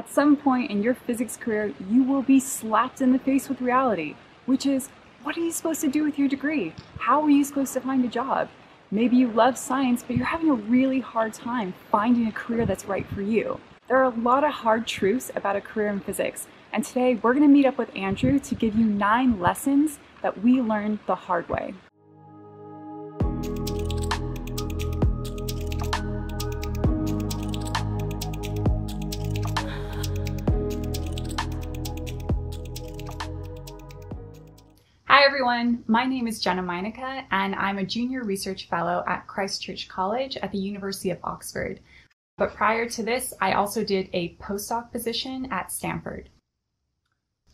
At some point in your physics career, you will be slapped in the face with reality, which is what are you supposed to do with your degree? How are you supposed to find a job? Maybe you love science, but you're having a really hard time finding a career that's right for you. There are a lot of hard truths about a career in physics, and today we're going to meet up with Andrew to give you nine lessons that we learned the hard way. Everyone, my name is Jena Meinecke and I'm a junior research fellow at Christ Church College at the University of Oxford. But prior to this, I also did a postdoc position at Stanford.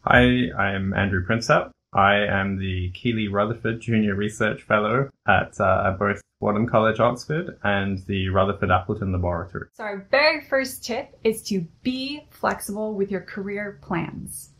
Hi, I'm Andrew Princep. I am the Keeley Rutherford Junior Research Fellow at uh, both Wadham College, Oxford, and the Rutherford Appleton Laboratory. So, our very first tip is to be flexible with your career plans.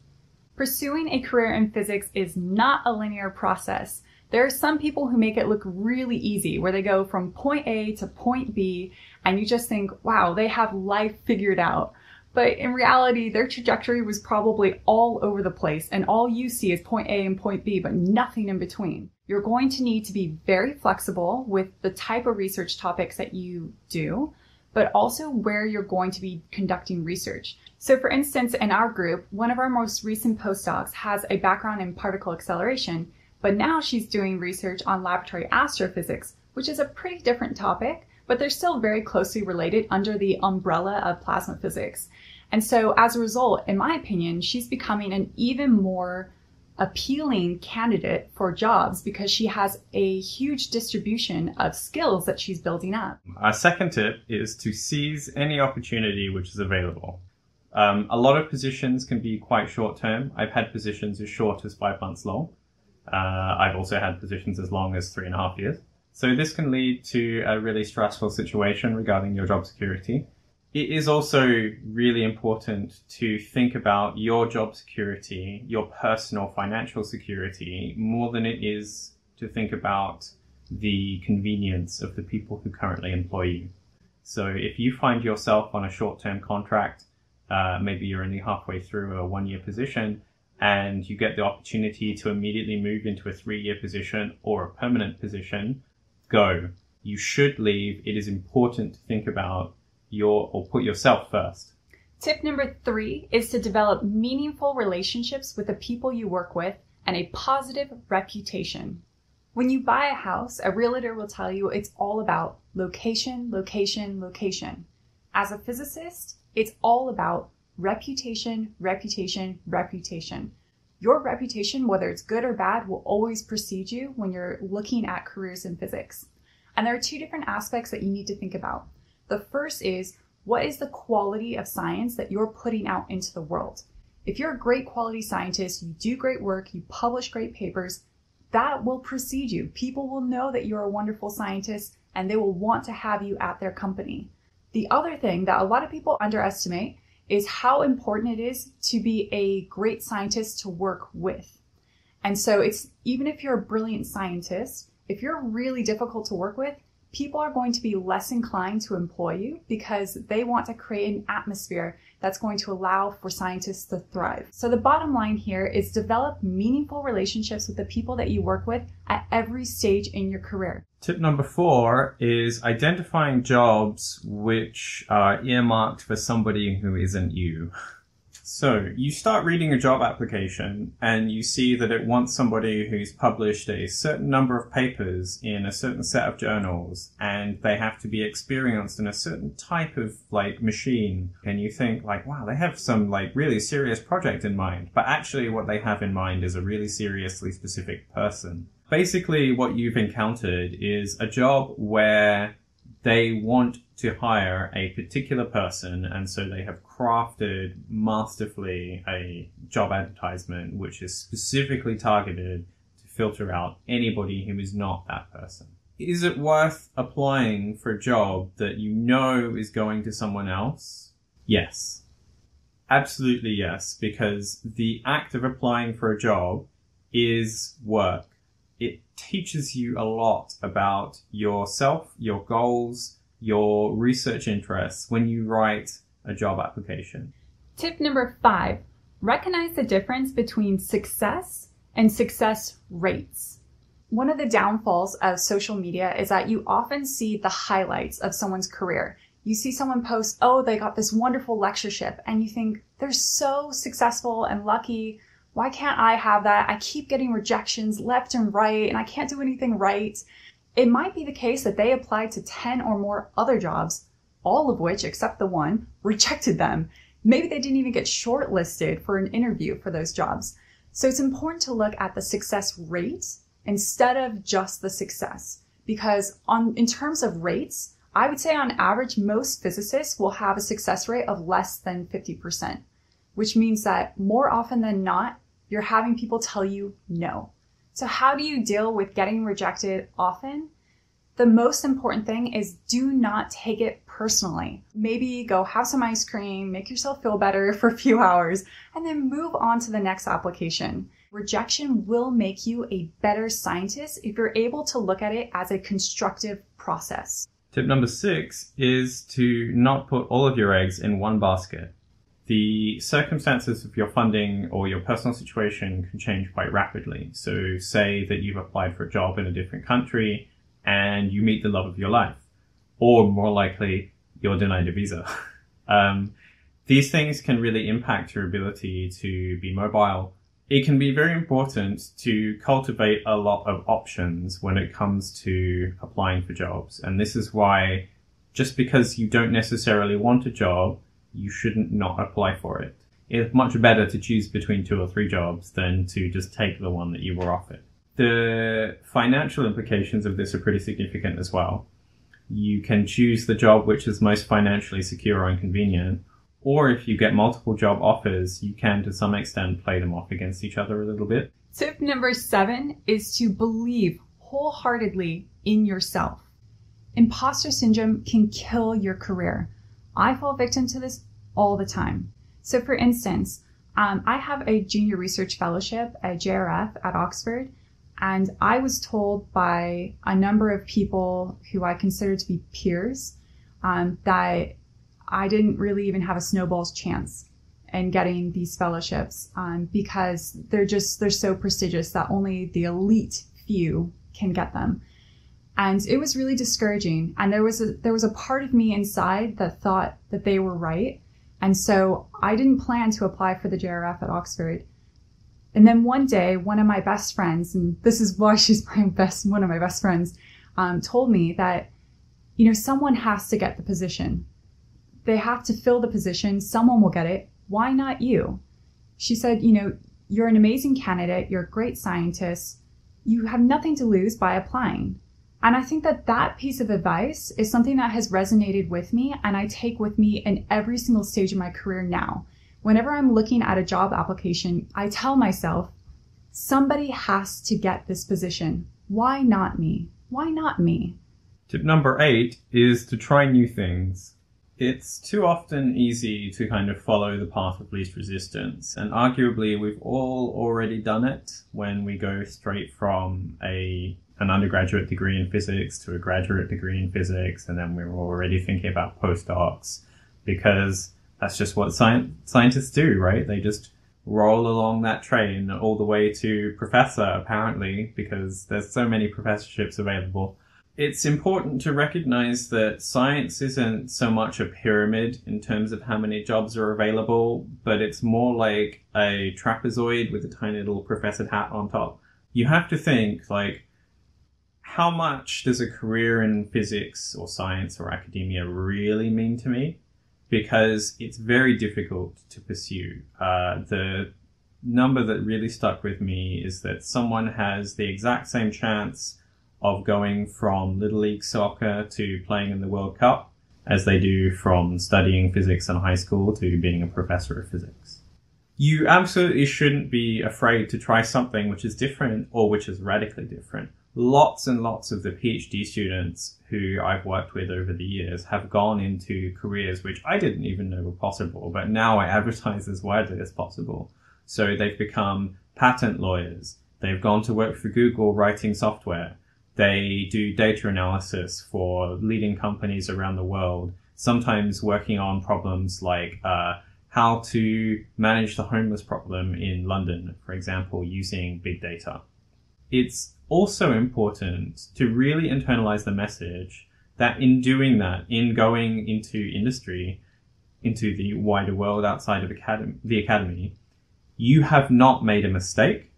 Pursuing a career in physics is not a linear process. There are some people who make it look really easy, where they go from point A to point B, and you just think, wow, they have life figured out. But in reality, their trajectory was probably all over the place, and all you see is point A and point B, but nothing in between. You're going to need to be very flexible with the type of research topics that you do, but also where you're going to be conducting research. So for instance, in our group, one of our most recent postdocs has a background in particle acceleration, but now she's doing research on laboratory astrophysics, which is a pretty different topic, but they're still very closely related under the umbrella of plasma physics. And so as a result, in my opinion, she's becoming an even more appealing candidate for jobs because she has a huge distribution of skills that she's building up. Our second tip is to seize any opportunity which is available. Um, a lot of positions can be quite short term. I've had positions as short as five months long. Uh, I've also had positions as long as three and a half years. So this can lead to a really stressful situation regarding your job security. It is also really important to think about your job security, your personal financial security, more than it is to think about the convenience of the people who currently employ you. So if you find yourself on a short-term contract uh, maybe you're only halfway through a one year position and you get the opportunity to immediately move into a three year position or a permanent position, go. You should leave. It is important to think about your or put yourself first. Tip number three is to develop meaningful relationships with the people you work with and a positive reputation. When you buy a house, a realtor will tell you it's all about location, location, location. As a physicist, it's all about reputation, reputation, reputation. Your reputation, whether it's good or bad, will always precede you when you're looking at careers in physics. And there are two different aspects that you need to think about. The first is what is the quality of science that you're putting out into the world? If you're a great quality scientist, you do great work, you publish great papers, that will precede you. People will know that you're a wonderful scientist and they will want to have you at their company. The other thing that a lot of people underestimate is how important it is to be a great scientist to work with. And so it's even if you're a brilliant scientist, if you're really difficult to work with, people are going to be less inclined to employ you because they want to create an atmosphere that's going to allow for scientists to thrive. So the bottom line here is develop meaningful relationships with the people that you work with at every stage in your career. Tip number four is identifying jobs which are earmarked for somebody who isn't you. So you start reading a job application and you see that it wants somebody who's published a certain number of papers in a certain set of journals and they have to be experienced in a certain type of like machine. And you think like, wow, they have some like really serious project in mind. But actually what they have in mind is a really seriously specific person. Basically what you've encountered is a job where they want to hire a particular person, and so they have crafted masterfully a job advertisement which is specifically targeted to filter out anybody who is not that person. Is it worth applying for a job that you know is going to someone else? Yes. Absolutely yes, because the act of applying for a job is work. It teaches you a lot about yourself, your goals, your research interests when you write a job application. Tip number five recognize the difference between success and success rates. One of the downfalls of social media is that you often see the highlights of someone's career. You see someone post, oh, they got this wonderful lectureship, and you think they're so successful and lucky. Why can't I have that? I keep getting rejections left and right, and I can't do anything right. It might be the case that they applied to 10 or more other jobs, all of which, except the one, rejected them. Maybe they didn't even get shortlisted for an interview for those jobs. So it's important to look at the success rate instead of just the success. Because on, in terms of rates, I would say on average, most physicists will have a success rate of less than 50%, which means that more often than not, you're having people tell you no. So how do you deal with getting rejected often? The most important thing is do not take it personally. Maybe go have some ice cream, make yourself feel better for a few hours, and then move on to the next application. Rejection will make you a better scientist if you're able to look at it as a constructive process. Tip number six is to not put all of your eggs in one basket. The circumstances of your funding or your personal situation can change quite rapidly. So say that you've applied for a job in a different country and you meet the love of your life. Or more likely, you're denied a visa. um, these things can really impact your ability to be mobile. It can be very important to cultivate a lot of options when it comes to applying for jobs. And this is why just because you don't necessarily want a job, you shouldn't not apply for it. It's much better to choose between two or three jobs than to just take the one that you were offered the financial implications of this are pretty significant as well. You can choose the job which is most financially secure and convenient, or if you get multiple job offers, you can to some extent play them off against each other a little bit. Tip number seven is to believe wholeheartedly in yourself. Imposter syndrome can kill your career. I fall victim to this all the time. So, for instance, um, I have a junior research fellowship at JRF at Oxford, and I was told by a number of people who I consider to be peers um, that I didn't really even have a snowball's chance in getting these fellowships um, because they're just they're so prestigious that only the elite few can get them. And it was really discouraging. And there was a there was a part of me inside that thought that they were right. And so I didn't plan to apply for the JRF at Oxford. And then one day, one of my best friends, and this is why she's my best, one of my best friends, um, told me that, you know, someone has to get the position. They have to fill the position. Someone will get it. Why not you? She said, you know, you're an amazing candidate. You're a great scientist. You have nothing to lose by applying. And I think that that piece of advice is something that has resonated with me and I take with me in every single stage of my career now whenever I'm looking at a job application, I tell myself, somebody has to get this position. Why not me? Why not me? Tip number eight is to try new things. It's too often easy to kind of follow the path of least resistance, and arguably we've all already done it when we go straight from a an undergraduate degree in physics to a graduate degree in physics, and then we're already thinking about postdocs because that's just what scientists do, right? They just roll along that train all the way to professor, apparently, because there's so many professorships available. It's important to recognize that science isn't so much a pyramid in terms of how many jobs are available, but it's more like a trapezoid with a tiny little professor hat on top. You have to think, like, how much does a career in physics or science or academia really mean to me? because it's very difficult to pursue. Uh, the number that really stuck with me is that someone has the exact same chance of going from Little League soccer to playing in the World Cup as they do from studying physics in high school to being a professor of physics. You absolutely shouldn't be afraid to try something which is different or which is radically different lots and lots of the PhD students who I've worked with over the years have gone into careers which I didn't even know were possible, but now I advertise as widely as possible. So they've become patent lawyers. They've gone to work for Google writing software. They do data analysis for leading companies around the world, sometimes working on problems like, uh, how to manage the homeless problem in London, for example, using big data. It's also important to really internalize the message that in doing that, in going into industry, into the wider world outside of academy, the academy, you have not made a mistake.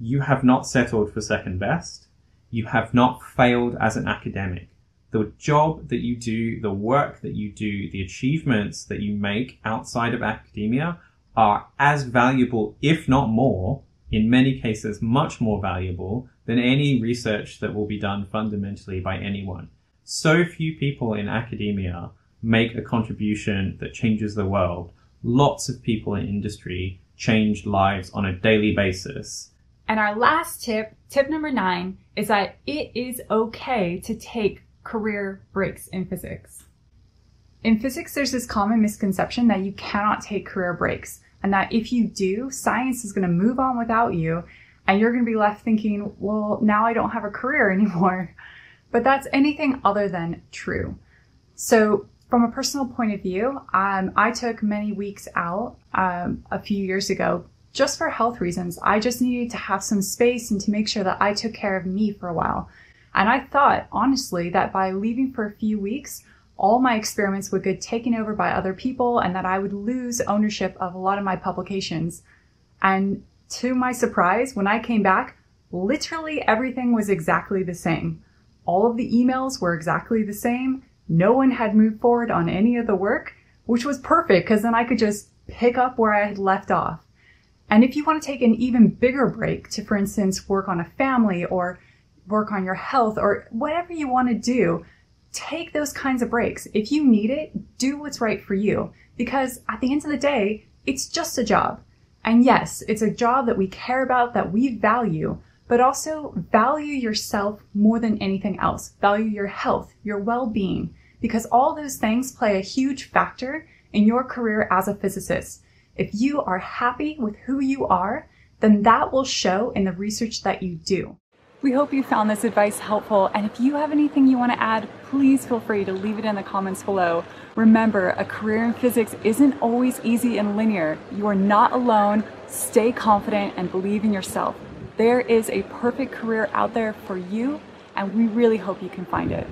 You have not settled for second best. You have not failed as an academic. The job that you do, the work that you do, the achievements that you make outside of academia are as valuable, if not more, in many cases much more valuable than any research that will be done fundamentally by anyone. So few people in academia make a contribution that changes the world. Lots of people in industry change lives on a daily basis. And our last tip, tip number nine, is that it is okay to take career breaks in physics. In physics, there's this common misconception that you cannot take career breaks, and that if you do, science is going to move on without you, and you're going to be left thinking, well, now I don't have a career anymore. But that's anything other than true. So from a personal point of view, um, I took many weeks out um, a few years ago just for health reasons. I just needed to have some space and to make sure that I took care of me for a while. And I thought, honestly, that by leaving for a few weeks, all my experiments would get taken over by other people and that I would lose ownership of a lot of my publications. And to my surprise, when I came back, literally everything was exactly the same. All of the emails were exactly the same no one had moved forward on any of the work, which was perfect because then I could just pick up where I had left off. And if you want to take an even bigger break to, for instance, work on a family or work on your health or whatever you want to do, take those kinds of breaks. If you need it, do what's right for you because at the end of the day, it's just a job. And yes, it's a job that we care about, that we value, but also value yourself more than anything else. Value your health, your well-being, because all those things play a huge factor in your career as a physicist. If you are happy with who you are, then that will show in the research that you do. We hope you found this advice helpful, and if you have anything you want to add, please feel free to leave it in the comments below. Remember, a career in physics isn't always easy and linear. You are not alone. Stay confident and believe in yourself. There is a perfect career out there for you, and we really hope you can find it.